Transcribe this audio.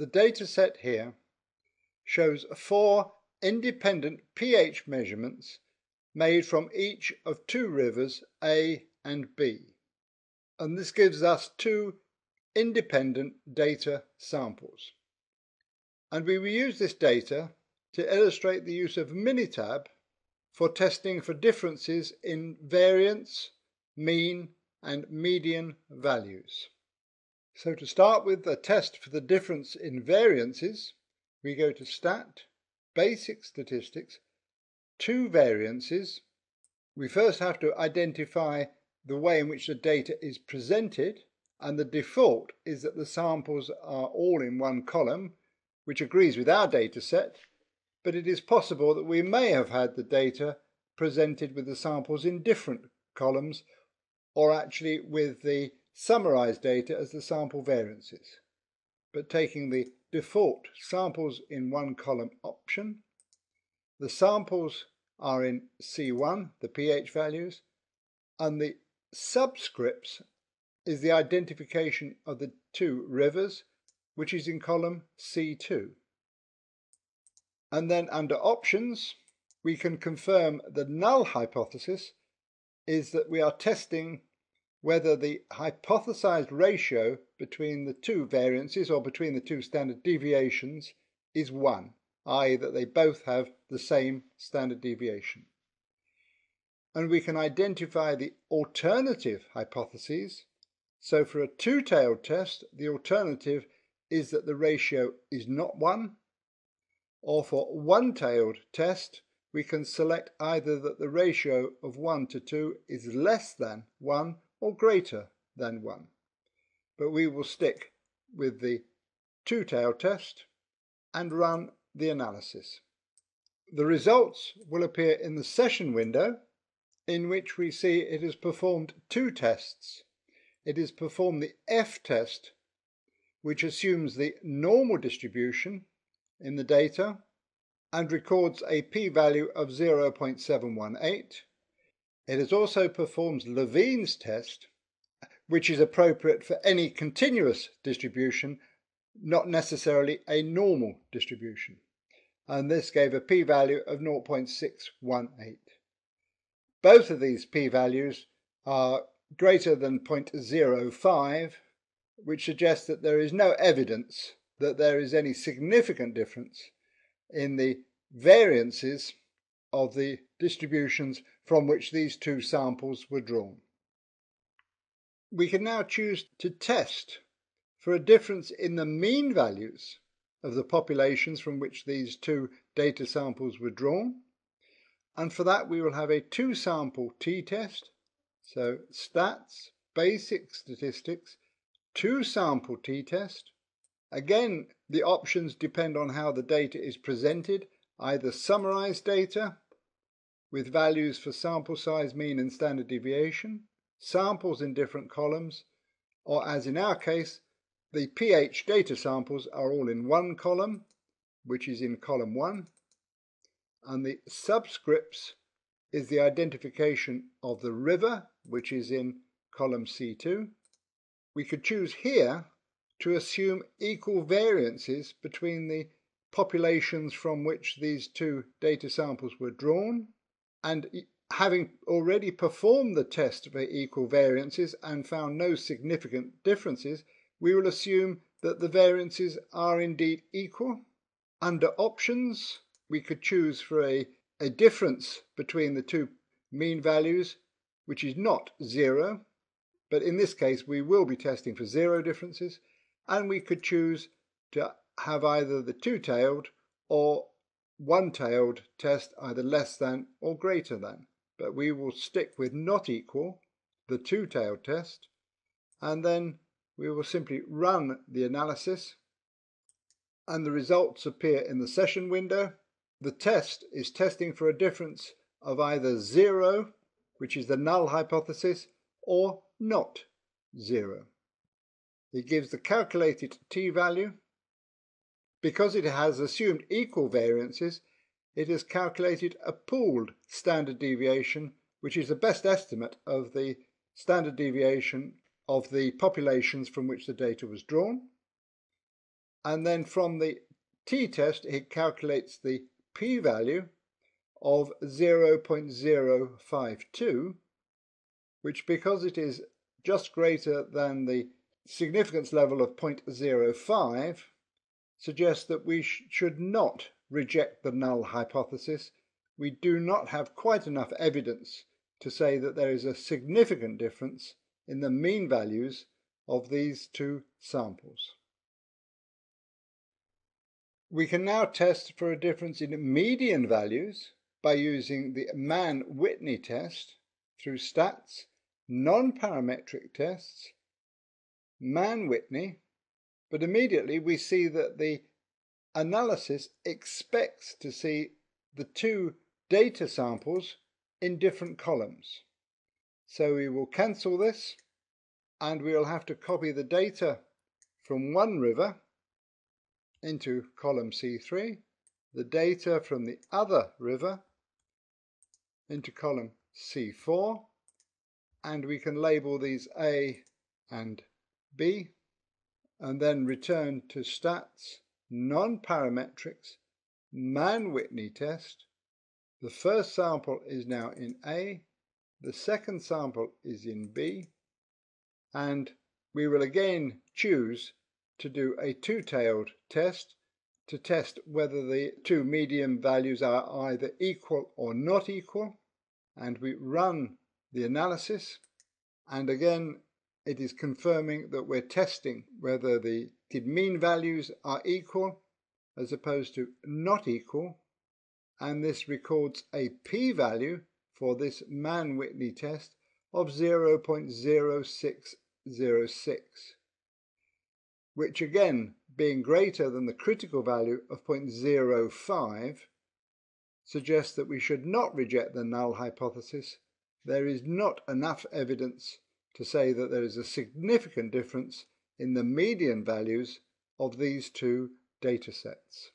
The data set here shows four independent pH measurements made from each of two rivers A and B. And this gives us two independent data samples. And we will use this data to illustrate the use of Minitab for testing for differences in variance, mean and median values. So to start with a test for the difference in variances, we go to Stat, Basic Statistics, two variances. We first have to identify the way in which the data is presented and the default is that the samples are all in one column which agrees with our data set but it is possible that we may have had the data presented with the samples in different columns or actually with the summarized data as the sample variances. But taking the default samples in one column option, the samples are in C1, the pH values, and the subscripts is the identification of the two rivers, which is in column C2. And then under options, we can confirm the null hypothesis is that we are testing whether the hypothesized ratio between the two variances or between the two standard deviations is 1, i.e. that they both have the same standard deviation. And we can identify the alternative hypotheses. So for a two-tailed test, the alternative is that the ratio is not 1 or for one-tailed test, we can select either that the ratio of 1 to 2 is less than 1 or greater than 1. But we will stick with the two-tailed test and run the analysis. The results will appear in the session window in which we see it has performed two tests. It has performed the F test which assumes the normal distribution in the data and records a p-value of 0.718. It also performs Levene's test, which is appropriate for any continuous distribution, not necessarily a normal distribution. And this gave a p-value of 0.618. Both of these p-values are greater than 0.05, which suggests that there is no evidence that there is any significant difference in the variances of the distributions from which these two samples were drawn. We can now choose to test for a difference in the mean values of the populations from which these two data samples were drawn. And for that we will have a two sample t-test. So stats, basic statistics, two sample t-test Again, the options depend on how the data is presented, either summarized data with values for sample size, mean and standard deviation, samples in different columns, or as in our case, the pH data samples are all in one column, which is in column 1, and the subscripts is the identification of the river, which is in column C2. We could choose here to assume equal variances between the populations from which these two data samples were drawn and having already performed the test for equal variances and found no significant differences, we will assume that the variances are indeed equal. Under options, we could choose for a, a difference between the two mean values, which is not zero, but in this case we will be testing for zero differences and we could choose to have either the two-tailed or one-tailed test either less than or greater than. But we will stick with not equal, the two-tailed test, and then we will simply run the analysis and the results appear in the session window. The test is testing for a difference of either zero, which is the null hypothesis, or not zero. It gives the calculated t-value. Because it has assumed equal variances, it has calculated a pooled standard deviation, which is the best estimate of the standard deviation of the populations from which the data was drawn. and then from the t-test it calculates the p-value of 0.052 which because it is just greater than the significance level of 0.05 suggests that we sh should not reject the null hypothesis. We do not have quite enough evidence to say that there is a significant difference in the mean values of these two samples. We can now test for a difference in median values by using the Mann-Whitney test through stats, non-parametric tests, Mann-Whitney, but immediately we see that the analysis expects to see the two data samples in different columns. So we will cancel this and we'll have to copy the data from one river into column C3, the data from the other river into column C4, and we can label these A and B, and then return to stats, non-parametrics, Mann-Whitney test. The first sample is now in A, the second sample is in B, and we will again choose to do a two-tailed test to test whether the two median values are either equal or not equal and we run the analysis and again it is confirming that we're testing whether the mean values are equal as opposed to not equal and this records a p-value for this Mann-Whitney test of 0.0606 which again being greater than the critical value of 0.05 suggests that we should not reject the null hypothesis. There is not enough evidence to say that there is a significant difference in the median values of these two data sets.